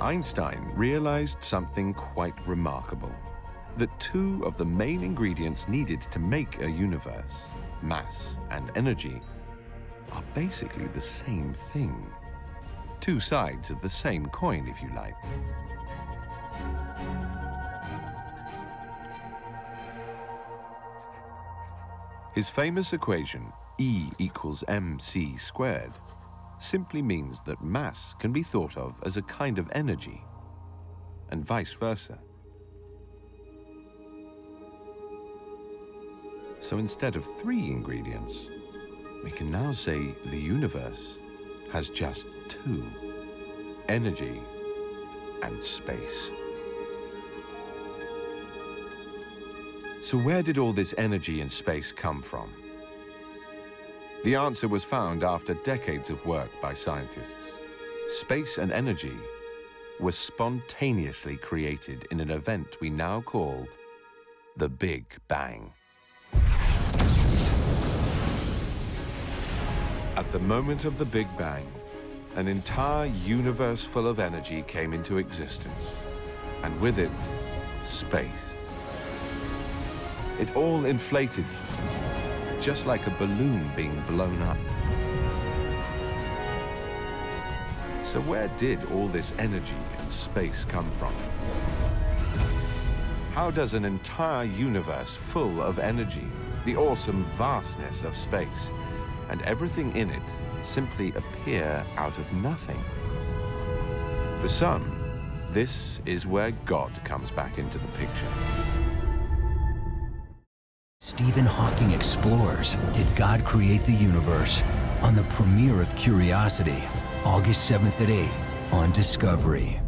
Einstein realized something quite remarkable. That two of the main ingredients needed to make a universe, mass and energy, are basically the same thing. Two sides of the same coin, if you like. His famous equation, E equals mc squared, simply means that mass can be thought of as a kind of energy, and vice versa. So instead of three ingredients, we can now say the universe has just two, energy and space. So where did all this energy and space come from? The answer was found after decades of work by scientists. Space and energy were spontaneously created in an event we now call the Big Bang. At the moment of the Big Bang, an entire universe full of energy came into existence, and with it, space. It all inflated just like a balloon being blown up. So where did all this energy and space come from? How does an entire universe full of energy, the awesome vastness of space, and everything in it simply appear out of nothing? For some, this is where God comes back into the picture. Stephen Hawking explores Did God Create the Universe? on the premiere of Curiosity, August 7th at 8 on Discovery.